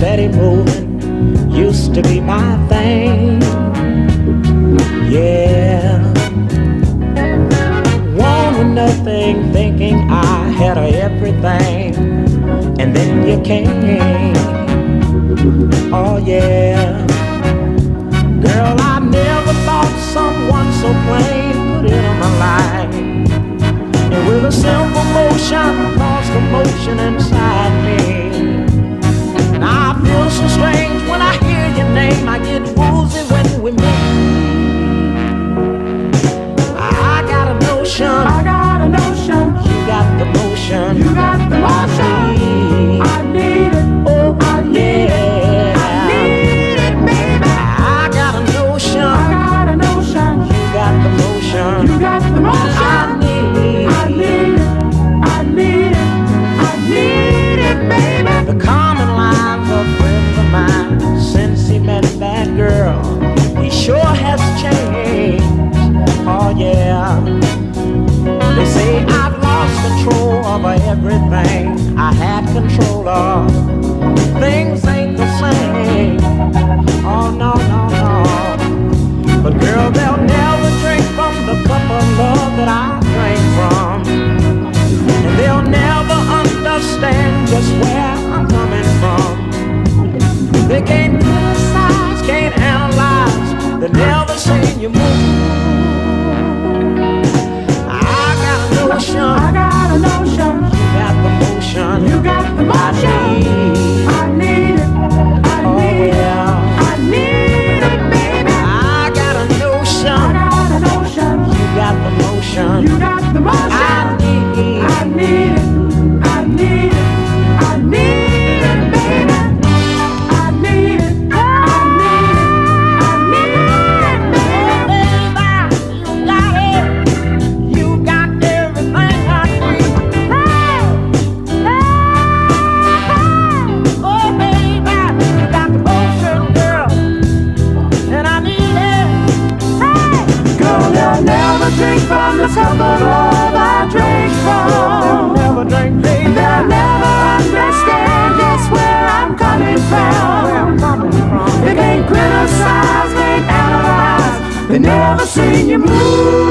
steady moving used to be my thing. Yeah. Wanting nothing, thinking I had everything, and then you came. Oh yeah. Girl, I never thought someone so plain put in my life, and with a simple motion. over everything I had control of. Things ain't the same. Oh, no, no, no. But girl, they'll never drink from the cup of love that I you move.